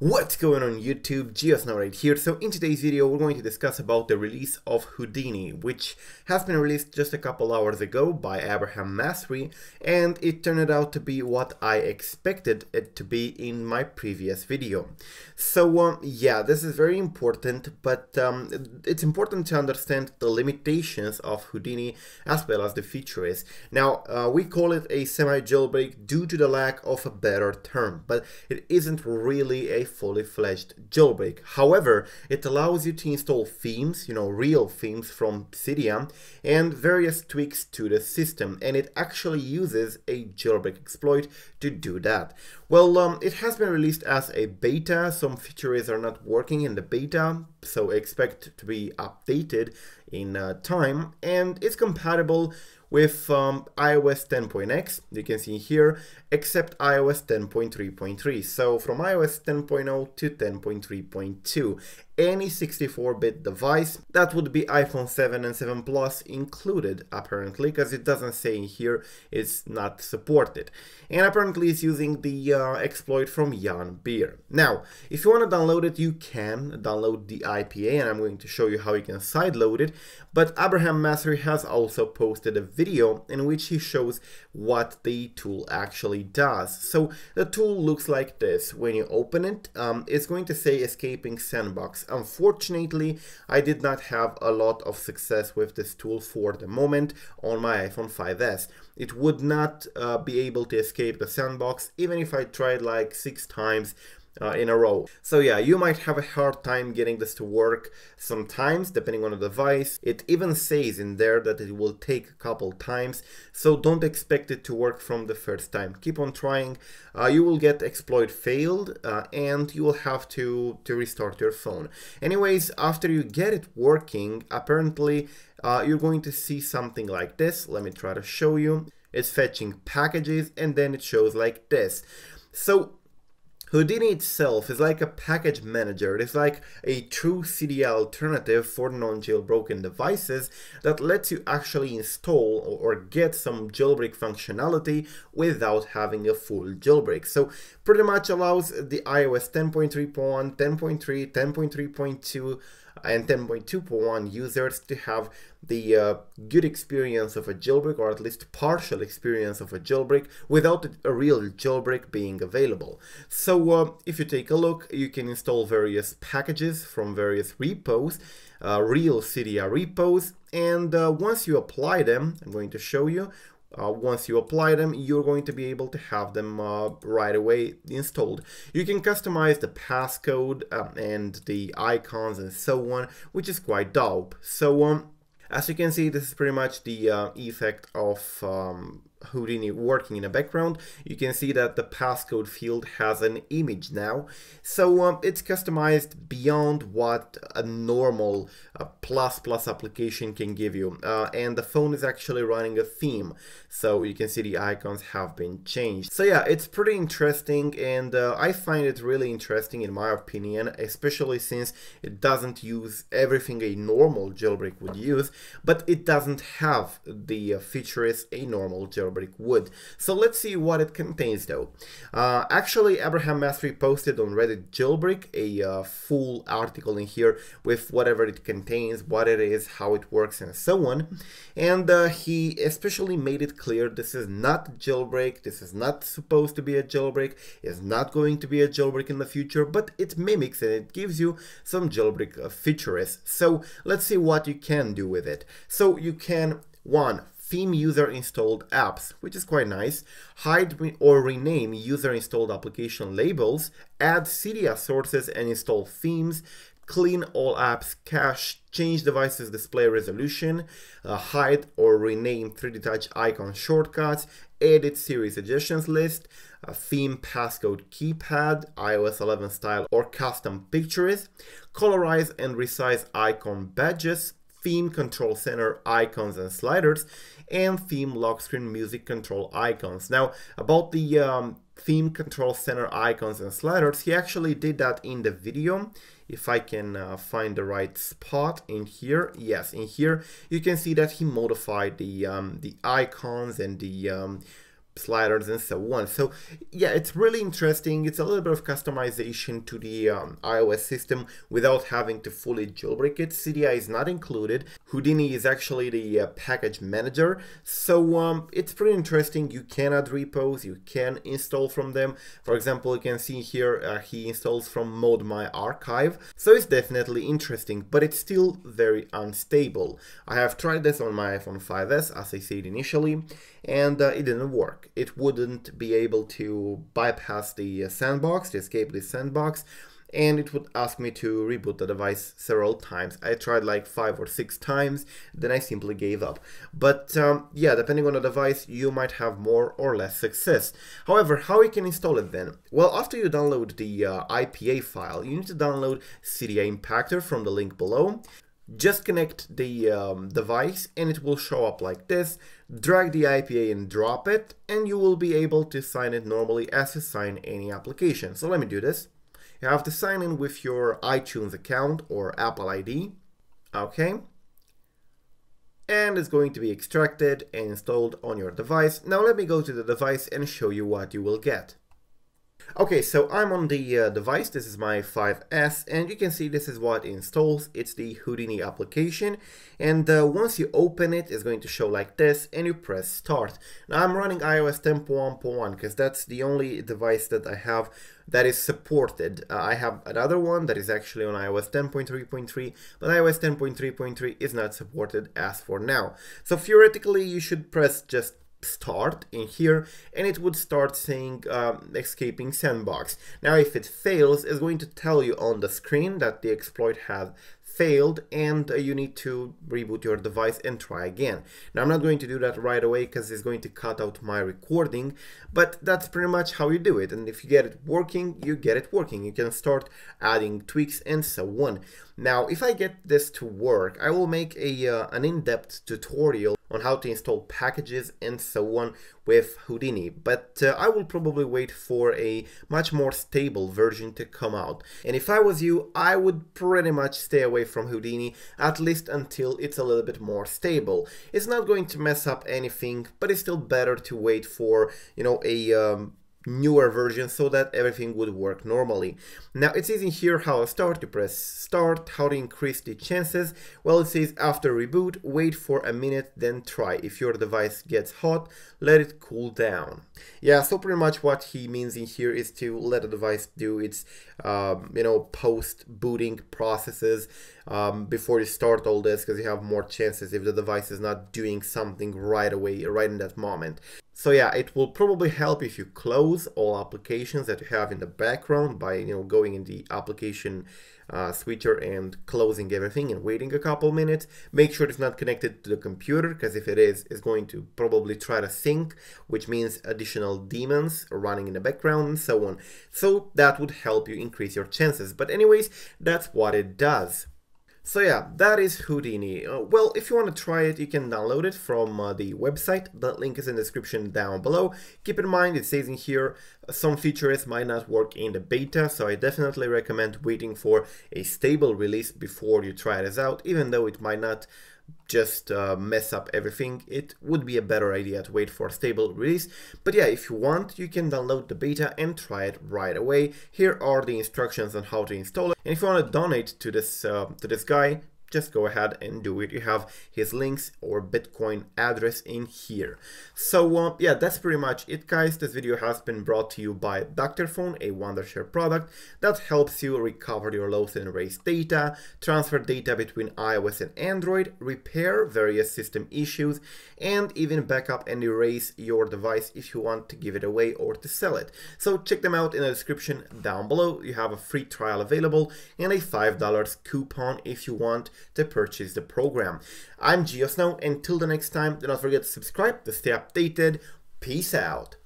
What's going on YouTube, GeoSn0w right here. So in today's video we're going to discuss about the release of Houdini, which has been released just a couple hours ago by Abraham Masri, and it turned out to be what I expected it to be in my previous video. So um, yeah, this is very important, but um, it's important to understand the limitations of Houdini as well as the features. Now, uh, we call it a semi-jailbreak due to the lack of a better term, but it isn't really a fully fledged jailbreak. However, it allows you to install themes, you know, real themes from Cydia and various tweaks to the system. And it actually uses a jailbreak exploit to do that. Well, um, it has been released as a beta. Some features are not working in the beta, so expect to be updated in uh, time. And it's compatible with um, iOS 10.x, you can see here, except iOS 10.3.3. So from iOS 10.0 to 10.3.2, any 64-bit device, that would be iPhone 7 and 7 Plus included apparently, because it doesn't say here it's not supported. And apparently it's using the uh, exploit from Ian Beer. Now, if you want to download it, you can download the IPA, and I'm going to show you how you can sideload it. But Abraham Masri has also posted a video in which he shows what the tool actually does. So the tool looks like this. When you open it, um, it's going to say escaping sandbox. Unfortunately, I did not have a lot of success with this tool for the moment on my iPhone 5s. It would not uh, be able to escape the sandbox even if I tried like six times uh, in a row. So yeah, you might have a hard time getting this to work sometimes, depending on the device. It even says in there that it will take a couple times, so don't expect it to work from the first time. Keep on trying. Uh, you will get exploit failed, uh, and you will have to, to restart your phone. Anyways, after you get it working, apparently uh, you're going to see something like this. Let me try to show you. It's fetching packages, and then it shows like this. So Houdini itself is like a package manager. It is like a true Cydia alternative for non-jailbroken devices that lets you actually install or get some jailbreak functionality without having a full jailbreak. So pretty much allows the iOS 10.3.1, 10.3, 10.3.2 and 10.2.1 users to have the uh, good experience of a jailbreak or at least partial experience of a jailbreak without a real jailbreak being available. So uh, if you take a look, you can install various packages from various repos, uh, real Cydia repos, and uh, once you apply them, I'm going to show you, uh, once you apply them, you're going to be able to have them uh, right away installed. You can customize the passcode um, and the icons and so on, which is quite dope. So um, as you can see, this is pretty much the uh, effect of um, Houdini working in the background, you can see that the passcode field has an image now. So um, it's customized beyond what a normal uh, plus plus application can give you. Uh, and the phone is actually running a theme. So you can see the icons have been changed. So yeah, it's pretty interesting and uh, I find it really interesting in my opinion, especially since it doesn't use everything a normal jailbreak would use, but it doesn't have the uh, features a normal jailbreak jailbreak would. So let's see what it contains though. Uh, actually, Abraham Masri posted on Reddit Jailbreak a uh, full article in here with whatever it contains, what it is, how it works, and so on. And uh, he especially made it clear this is not jailbreak, this is not supposed to be a jailbreak, it's not going to be a jailbreak in the future, but it mimics and it gives you some jailbreak uh, features. So let's see what you can do with it. So you can, one, theme user installed apps, which is quite nice, hide or rename user installed application labels, add Cydia sources and install themes, clean all apps. Cache, change devices. Display resolution, uh, hide or rename 3D Touch icon shortcuts, edit Siri suggestions list, a theme passcode keypad, iOS 11 style or custom pictures, colorize and resize icon badges, theme control center icons and sliders, and theme lock screen music control icons. Now, about the um, theme control center icons and sliders, he actually did that in the video. If I can uh, find the right spot in here, yes, in here, you can see that he modified the, um, the icons and the um, sliders and so on. So yeah, it's really interesting. It's a little bit of customization to the um, iOS system without having to fully jailbreak it. Cydia is not included. Houdini is actually the uh, package manager. So um, it's pretty interesting. You can add repos, you can install from them. For example, you can see here uh, he installs from ModMyi Archive. So it's definitely interesting, but it's still very unstable. I have tried this on my iPhone 5S, as I said initially, and uh, it didn't work. It wouldn't be able to bypass the uh, sandbox, to escape the sandbox, and it would ask me to reboot the device several times. I tried like five or six times, then I simply gave up. But um, yeah, depending on the device, you might have more or less success. However, how you can install it then? Well, after you download the uh, IPA file, you need to download Cydia Impactor from the link below. Just connect the um, device and it will show up like this. Drag the IPA and drop it and you will be able to sign it normally as you sign any application. So let me do this. You have to sign in with your iTunes account or Apple ID. Okay. And it's going to be extracted and installed on your device. Now let me go to the device and show you what you will get. Okay, so I'm on the uh, device, this is my 5S, and you can see this is what installs, it's the Houdini application, and uh, once you open it, it's going to show like this, and you press start. Now I'm running iOS 10.1.1, because that's the only device that I have that is supported. Uh, I have another one that is actually on iOS 10.3.3, but iOS 10.3.3 is not supported as for now. So theoretically, you should press just start in here and it would start saying um, escaping sandbox. Now if it fails, it's going to tell you on the screen that the exploit has failed and uh, you need to reboot your device and try again. Now I'm not going to do that right away because it's going to cut out my recording, but that's pretty much how you do it. And if you get it working, you get it working. You can start adding tweaks and so on. Now, if I get this to work, I will make a uh, an in-depth tutorial on how to install packages and so on with Houdini, but uh, I will probably wait for a much more stable version to come out. And if I was you, I would pretty much stay away from Houdini, at least until it's a little bit more stable. It's not going to mess up anything, but it's still better to wait for, you know, a um, newer version so that everything would work normally. Now it says in here how to start, you press start, how to increase the chances. Well it says after reboot, wait for a minute then try. If your device gets hot, let it cool down. Yeah, so pretty much what he means in here is to let the device do its, um, you know, post booting processes um, before you start all this because you have more chances if the device is not doing something right away, right in that moment. So yeah, it will probably help if you close all applications that you have in the background by you know going in the application uh, switcher and closing everything and waiting a couple minutes. Make sure it's not connected to the computer because if it is, it's going to probably try to sync, which means additional daemons running in the background and so on. So that would help you increase your chances. But anyways, that's what it does. So yeah, that is Houdini. Uh, well, if you want to try it, you can download it from uh, the website. The link is in the description down below. Keep in mind, it says in here, some features might not work in the beta, so I definitely recommend waiting for a stable release before you try this out, even though it might not just uh, mess up everything, it would be a better idea to wait for a stable release. But yeah, if you want, you can download the beta and try it right away. Here are the instructions on how to install it. And if you want to donate to this uh, to this guy, just go ahead and do it. You have his links or Bitcoin address in here. So uh, yeah, that's pretty much it guys. This video has been brought to you by Dr.Fone, a Wondershare product that helps you recover your lost and erased data, transfer data between iOS and Android, repair various system issues, and even backup and erase your device if you want to give it away or to sell it. So check them out in the description down below. You have a free trial available and a $5 coupon if you want to purchase the program. I'm GeoSn0w. Until the next time, do not forget to subscribe to stay updated. Peace out.